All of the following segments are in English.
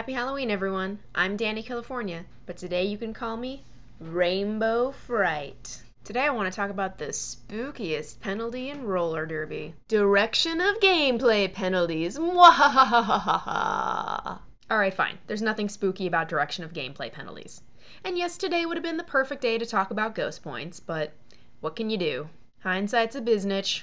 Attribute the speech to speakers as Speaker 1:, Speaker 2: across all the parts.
Speaker 1: Happy Halloween, everyone. I'm Dani Killafornia, but today you can call me Rainbow Fright. Today I want to talk about the spookiest penalty in roller derby. Direction of gameplay penalties. Alright, fine. There's nothing spooky about direction of gameplay penalties. And yes, today would have been the perfect day to talk about ghost points, but what can you do? Hindsight's a biznitch.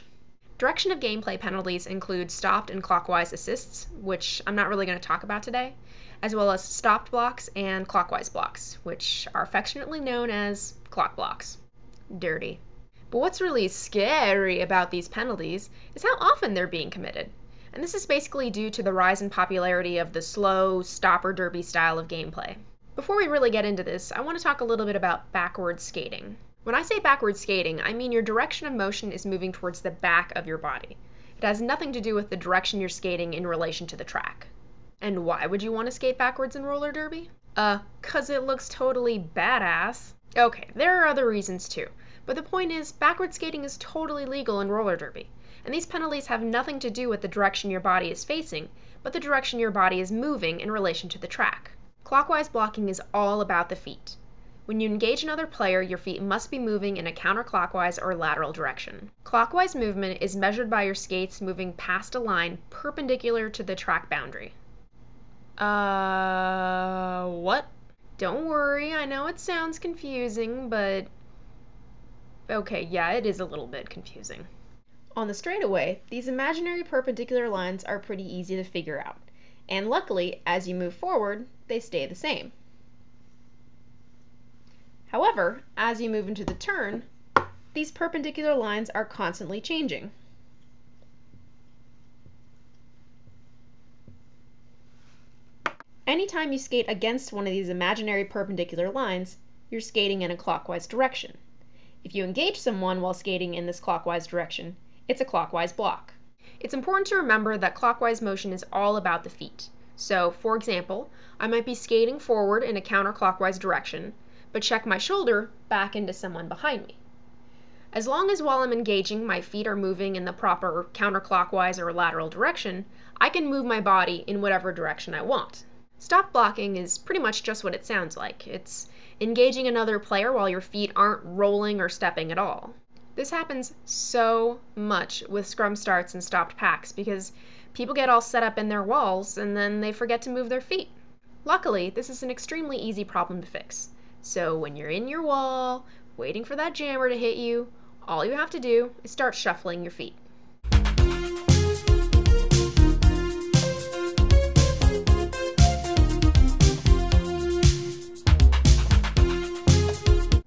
Speaker 1: Direction of gameplay penalties include stopped and clockwise assists, which I'm not really going to talk about today, as well as stopped blocks and clockwise blocks, which are affectionately known as clock blocks. Dirty. But what's really scary about these penalties is how often they're being committed. And this is basically due to the rise in popularity of the slow, stopper derby style of gameplay. Before we really get into this, I want to talk a little bit about backward skating. When I say backwards skating, I mean your direction of motion is moving towards the back of your body. It has nothing to do with the direction you're skating in relation to the track. And why would you want to skate backwards in roller derby? Uh, cause it looks totally badass. Okay, there are other reasons too, but the point is, backward skating is totally legal in roller derby, and these penalties have nothing to do with the direction your body is facing, but the direction your body is moving in relation to the track. Clockwise blocking is all about the feet. When you engage another player, your feet must be moving in a counterclockwise or lateral direction. Clockwise movement is measured by your skates moving past a line perpendicular to the track boundary. Uh, what? Don't worry, I know it sounds confusing, but. Okay, yeah, it is a little bit confusing. On the straightaway, these imaginary perpendicular lines are pretty easy to figure out, and luckily, as you move forward, they stay the same. However, as you move into the turn, these perpendicular lines are constantly changing. Anytime you skate against one of these imaginary perpendicular lines, you're skating in a clockwise direction. If you engage someone while skating in this clockwise direction, it's a clockwise block. It's important to remember that clockwise motion is all about the feet. So, for example, I might be skating forward in a counterclockwise direction, but check my shoulder back into someone behind me. As long as while I'm engaging my feet are moving in the proper counterclockwise or lateral direction, I can move my body in whatever direction I want. Stop blocking is pretty much just what it sounds like. It's engaging another player while your feet aren't rolling or stepping at all. This happens so much with scrum starts and stopped packs because people get all set up in their walls and then they forget to move their feet. Luckily, this is an extremely easy problem to fix. So when you're in your wall, waiting for that jammer to hit you, all you have to do is start shuffling your feet.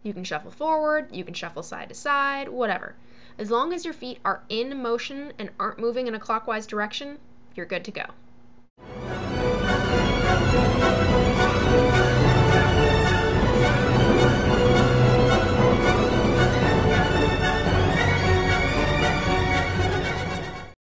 Speaker 1: You can shuffle forward, you can shuffle side to side, whatever. As long as your feet are in motion and aren't moving in a clockwise direction, you're good to go.